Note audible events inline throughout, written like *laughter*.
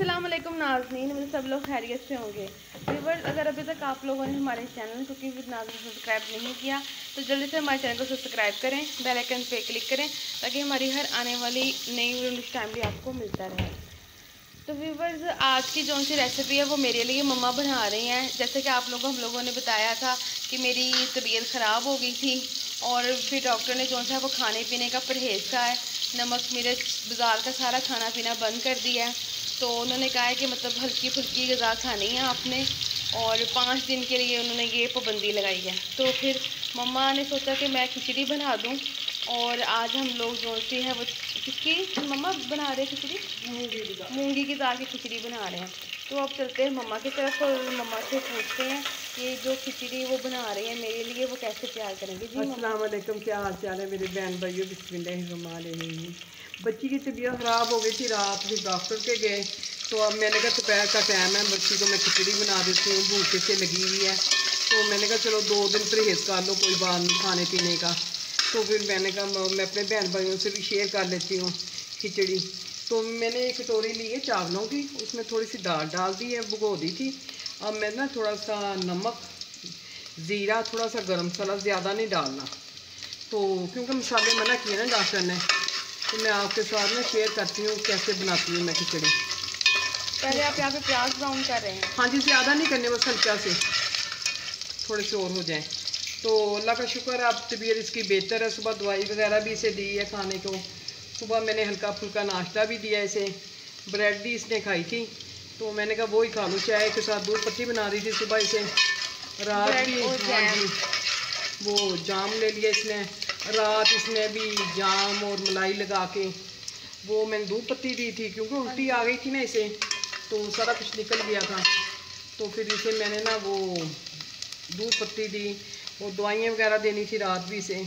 वालेकुम नाजनीन मुझे सब लोग खैरियत से होंगे। व्यूवर्स अगर अभी तक आप लोगों ने हमारे चैनल विद नाजन सब्सक्राइब नहीं किया तो जल्दी से हमारे चैनल को सब्सक्राइब करें बेल आइकन पे क्लिक करें, ताकि हमारी हर आने वाली नई वीडियो टाइम भी आपको मिलता रहे। तो व्यूवर्स आज की जो सी रेसिपी है, वो मेरे लिए मम्मा बना रही हैं। जैसे कि आप लोगों, हम लोगों ने बताया था कि मेरी तबीयत ख़राब हो गई थी, और फिर डॉक्टर ने जो सा वो खाने पीने का परहेज़ का है। नमक, मिर्च, बाज़ार का सारा खाना पीना बंद कर दिया है। तो उन्होंने कहा है कि मतलब हल्की फुल्की गज़ा खानी है आपने और पाँच दिन के लिए उन्होंने ये पाबंदी लगाई है। तो फिर मम्मा ने सोचा कि मैं खिचड़ी बना दूँ और आज हम लोग जो सी है वो किसकी? मम्मा बना रहे खिचड़ी? मूँगी मूँगी की दाल की खिचड़ी बना रहे हैं। तो अब चलते हैं मम्मा की तरफ़ और मम्मा से पूछते हैं कि जो खिचड़ी वो बना रहे हैं मेरे लिए वो कैसे तैयार करेंगे? जी अस्सलाम वालेकुम क्या हाल चाल है मेरे बहन भाइयों? बिस्मिल्लाह बच्ची की तबीयत ख़राब हो गई थी, रात भी डॉक्टर के गए। तो अब मैंने कहा दोपहर का टाइम है, बच्ची को मैं खिचड़ी बना देती हूँ, भूखे से लगी हुई है। तो मैंने कहा चलो दो दिन परहेज़ कर लो, कोई बात नहीं खाने पीने का। तो फिर मैंने कहा मैं अपने बहन भाइयों से भी शेयर कर लेती हूँ खिचड़ी। तो मैंने एक कटोरी ली है चावलों की, उसमें थोड़ी सी दाल डाल दी है, भुगो दी थी। अब मैं ना थोड़ा सा नमक, ज़ीरा थोड़ा सा गर्म मसाला ज़्यादा नहीं डालना। तो क्योंकि मसाले मना किए ना डॉक्टर ने तो मैं आपके साथ में शेयर करती हूँ कैसे बनाती हूँ मैं खिचड़ी। पहले आप यहाँ पे प्याज ब्राउन कर रहे हैं। हाँ जी ज़्यादा नहीं करने बस हल्का से। थोड़े से और हो जाएँ। तो अल्लाह का शुक्र आप तबीयत इसकी बेहतर है। सुबह दवाई वगैरह भी इसे दी है खाने को। सुबह मैंने हल्का फुल्का नाश्ता भी दिया इसे। ब्रेड भी इसने खाई थी। तो मैंने कहा वो ही खा लूँ चाय के साथ दूध पत्ती बना दी थी सुबह इसे। रात भी हाँ जी वो जाम ले लिया इसने। रात इसने भी जाम और मलाई लगा के वो मैंने दूध पत्ती दी थी, क्योंकि उल्टी आ गई थी ना इसे तो सारा कुछ निकल गया था। तो फिर इसे मैंने ना वो दूध पत्ती दी और दवाइयाँ वगैरह देनी थी रात भी इसे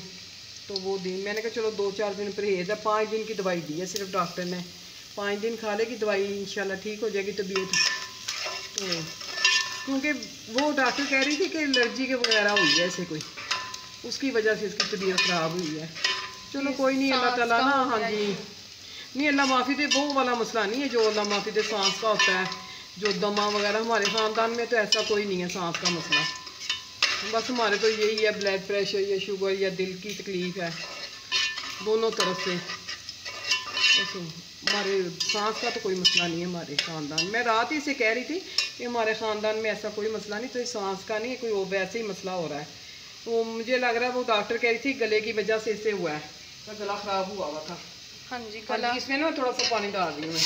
तो वो दी। मैंने कहा, चलो दो चार दिन परहेज है, पाँच दिन की दवाई दी है सिर्फ़ डॉक्टर ने। पाँच दिन खा लेगी दवाई, इंशाल्लाह ठीक हो जाएगी तबीयत। तो क्योंकि वो डॉक्टर कह रही थी कि एलर्जी के वगैरह हुई है ऐसे कोई। उसकी वजह से इसकी तबीयत ख़राब हुई है। चलो कोई नहीं अल्लाह ताला ना हाँ जी। नहीं अल्लाह माफ़ी दे वो वाला मसला नहीं है जो अल्लाह माफ़ी दे सांस का होता है। जो दमा वगैरह हमारे ख़ानदान में तो ऐसा कोई नहीं है सांस का मसला। बस हमारे तो यही है ब्लड प्रेशर या शुगर या दिल की तकलीफ़ है। दोनों तरफ़ से। हमारे सांस का तो कोई मसला नहीं है हमारे ख़ानदान मैं। रात ही से कह रही थी कि हमारे ख़ानदान में ऐसा कोई मसला नहीं तो सांस का नहीं कोई वैसे ही मसला हो रहा है। तो मुझे लग रहा है वो डॉक्टर कह रही थी गले की वजह से इससे हुआ है। तो गला ख़राब हुआ हुआ था। हाँ जी हाँ गला। इसमें ना थोड़ा सा पानी डाल दी मैं।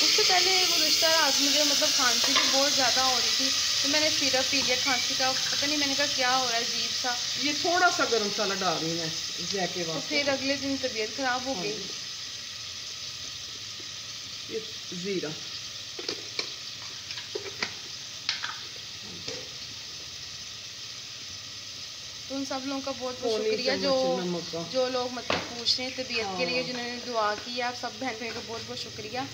उससे पहले वो रिश्ता आज मुझे मतलब खांसी भी बहुत ज़्यादा हो रही थी तो मैंने सिरप पी लिया खांसी का। पता नहीं मैंने कहा क्या हो रहा है अजीब सा। ये थोड़ा सा गर्म मसाला डाल रही मैं जैके तो फिर अगले दिन तबीयत ख़राब हो गई। ये ज़ीरा। तो उन सब लोगों का बहुत बहुत शुक्रिया जो। जो लोग मतलब पूछ रहे हैं तबीयत के लिए हाँ। जिन्होंने दुआ की है आप सब बहन भाई का बहुत बहुत शुक्रिया।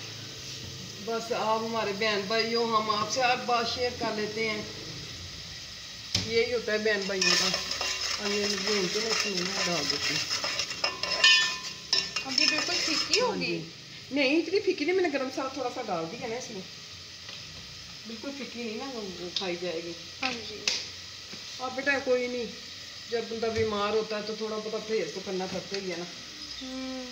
बस आप हमारे बहन भाई हो हम आपसे आप बात शेयर कर लेते हैं। यही होता है बहन भाइयों का। और ये भून के मैं इसमें ना डाल देती हूँ? अब ये बिल्कुल फीकी हाँ होगी। नहीं इतनी फीकी नहीं मैंने गरम मसाला थोड़ा सा डाल दिया ना इसमें। बिल्कुल फीकी नहीं ना खाई जाएगी। हाँ जी। अब बेटा कोई नहीं। जब बंदा बीमार होता है तो थोड़ा बहुत परहेज तो करना पड़ता ही है ना। हम्म,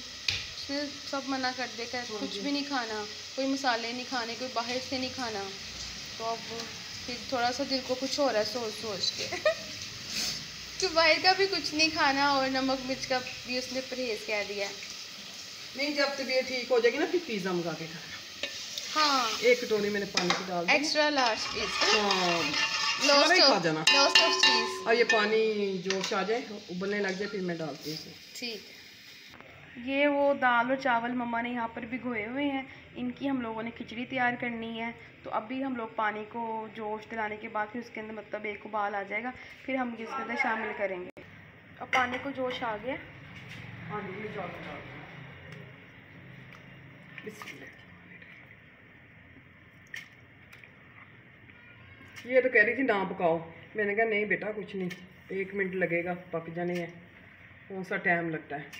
उसने सब मना कर देगा हाँ कुछ भी नहीं खाना कोई मसाले नहीं खाने कोई बाहर से नहीं खाना। तो अब फिर थोड़ा सा दिल को कुछ हो रहा है सोच सोच के *laughs* तो बाहर का भी कुछ नहीं खाना और नमक मिर्च का भी उसने परहेज कह दिया। नहीं जब तबीयत ठीक हो जाएगी ना फिर पिज़्ज़ा मंगा के खाना। हाँ। एक कटोरी मैंने पानी की डाल एक्स्ट्रा लार्ज हाँ। ही और ये पानी जोश आ जाए उबलने लग जाए फिर मैं डालती हूँ ठीक। ये वो दाल और चावल मम्मा ने यहाँ पर भिगोए हुए हैं। इनकी हम लोगों ने खिचड़ी तैयार करनी है। तो अभी हम लोग पानी को जोश दिलाने के बाद फिर उसके अंदर मतलब एक उबाल आ जाएगा। फिर हम इसके अंदर शामिल करेंगे। अब पानी को जोश आ गया हाँ जी ये तो कह रही थी ना पकाओ मैंने कहा नहीं बेटा कुछ नहीं एक मिनट लगेगा पक जाने हैं कौन सा टाइम लगता है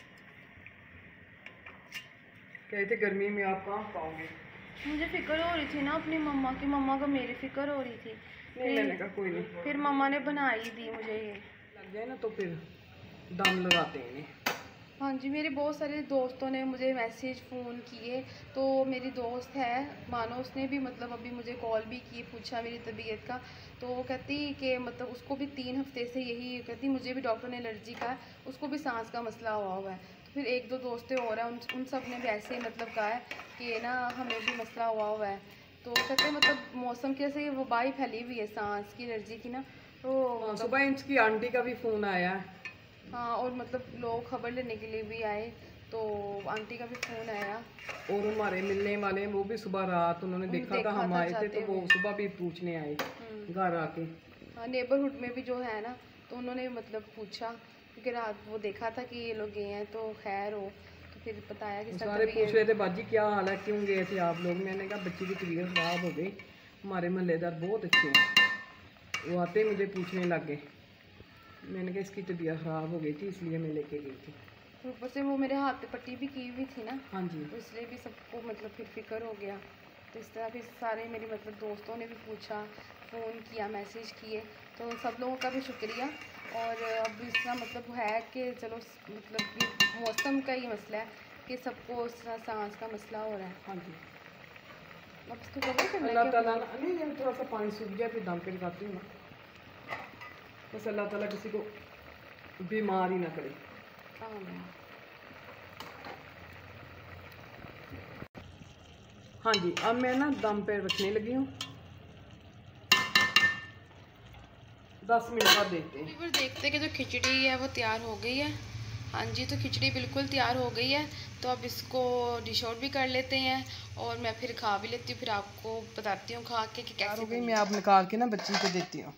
कह रहे थे गर्मी में आप कहाँ पाओगे मुझे फ़िक्र हो रही थी ना अपनी मम्मा की। मम्मा को मेरी फ़िक्र हो रही थी। नहीं मैंने कहा कोई नहीं। फिर मम्मा ने बनाई दी मुझे ये। लग जाए ना तो फिर दम लगाते हैं हाँ जी मेरे बहुत सारे दोस्तों ने मुझे मैसेज फ़ोन किए तो मेरी दोस्त है मानो उसने भी मतलब अभी मुझे कॉल भी की पूछा मेरी तबीयत का तो वो कहती कि मतलब उसको भी तीन हफ़्ते से यही कहती मुझे भी डॉक्टर ने एलर्जी का उसको भी सांस का मसला हुआ हुआ है। तो फिर एक दो दोस्तें और हैं उन उन सबने भी ऐसे ही मतलब कहा है कि ना हमें भी मसला हुआ हुआ है। तो कहते मतलब मौसम की वजह से वबाई फैली हुई है सांस की एलर्जी की ना तो हाँ, सुबह इनकी आंटी का भी फ़ोन आया। है हाँ और मतलब लोग खबर लेने के लिए भी आए तो आंटी का भी फ़ोन आया। और हमारे मिलने वाले वो भी सुबह रात उन्होंने देखा था देखा हम आए थे तो वो सुबह भी पूछने आए हम्म। घर आके। हाँ नेबरहुड में भी जो है ना तो उन्होंने मतलब पूछा क्योंकि रात वो देखा था कि ये लोग गए हैं तो खैर हो तो फिर बताया कि सारे पूछ रहे थे बाजी क्या हाल है? क्यों गए थे आप लोग? मैंने कहा बच्ची की तबीयत खराब हो गई हमारे महल्लेदार बहुत अच्छे हैं। वो आते मुझे पूछने लग गए। मैंने कहा इसकी तबीयत ख़राब हो गई थी इसलिए मैं लेके गई थी। ऊपर से वो मेरे हाथ पे पट्टी भी की हुई थी ना हाँ जी। तो इसलिए भी सबको मतलब फिर फ़िक्र हो गया। तो इस तरह फिर सारे मेरे मतलब दोस्तों ने भी पूछा फ़ोन किया मैसेज किए तो सब लोगों का भी शुक्रिया। और अब इस तरह मतलब है कि चलो मतलब ये मौसम का ही मसला है कि सबको सा- सांस का मसला हो रहा है। हाँ जी। अब इसको अल्लाह ताला नहीं थोड़ा सा पानी सूख जाए फिर दम पे लगाती हूँ ना बस अल्लाह ताला किसी को बीमार ही ना करे। हाँ जी अब मैं ना दम पे रखने लगी हूँ। दस मिनट बाद देखते हैं। फिर देखते हैं कि जो खिचड़ी है वो तैयार हो गई है। हाँ जी तो खिचड़ी बिल्कुल तैयार हो गई है। तो अब इसको डिश आउट भी कर लेते हैं और मैं फिर खा भी लेती हूँ फिर आपको बताती हूँ खा के कि कैसे हो गई मैं आप निकाल के ना बच्ची को देती हूँ।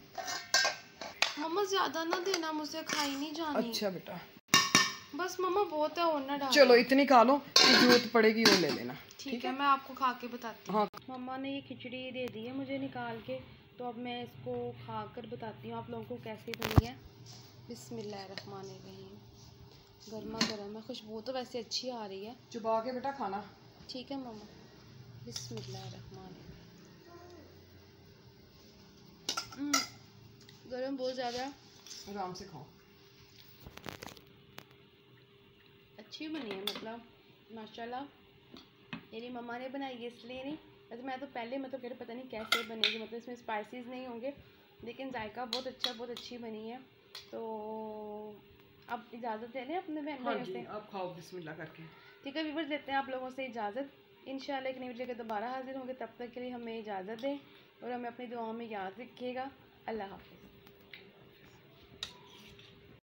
मम्मा ज़्यादा ना देना मुझसे खाई नहीं जानी। अच्छा बेटा। बस मम्मा बहुत है और ना डाल। चलो इतनी खा लो ज़रूरत पड़ेगी वो ले लेना। ठीक है मैं आपको खा के बताती हूँ। हाँ। मम्मा ने ये खिचड़ी दे दी है मुझे निकाल के तो अब मैं इसको खा कर बताती हूँ आप लोगों को कैसे बनी है। बिस्मिल्लाहिर्रहमानिर्रहीम। गर्मा गर्म है खुशबू तो वैसे अच्छी आ रही है। चुबा के बेटा खाना। ठीक है मम्मा। बिस्मिल्लाहिर्रहमानिर्रहीम। गरम बहुत ज़्यादा। है आराम से खाओ। अच्छी बनी है मतलब माशाल्लाह। मेरी मम्मा ने बनाई है इसलिए नहीं। वैसे मैं तो पहले मतलब कह रही पता नहीं कैसे बनेगी मतलब इसमें स्पाइसेस नहीं होंगे लेकिन जायका बहुत अच्छा बहुत अच्छी बनी है। तो अब इजाज़त दे लें अपने बहन हाँ भाइयों से? अब खाओ बिस्मिल्लाह करके। ठीक है व्यूवर्स देते हैं आप लोगों से इजाज़त। इन एक नई वीडियो के दोबारा हाजिर होंगे तब तक के लिए हमें इजाज़त दें और हमें अपनी दुआओं में याद रखिएगा। अल्लाह हाफिज़।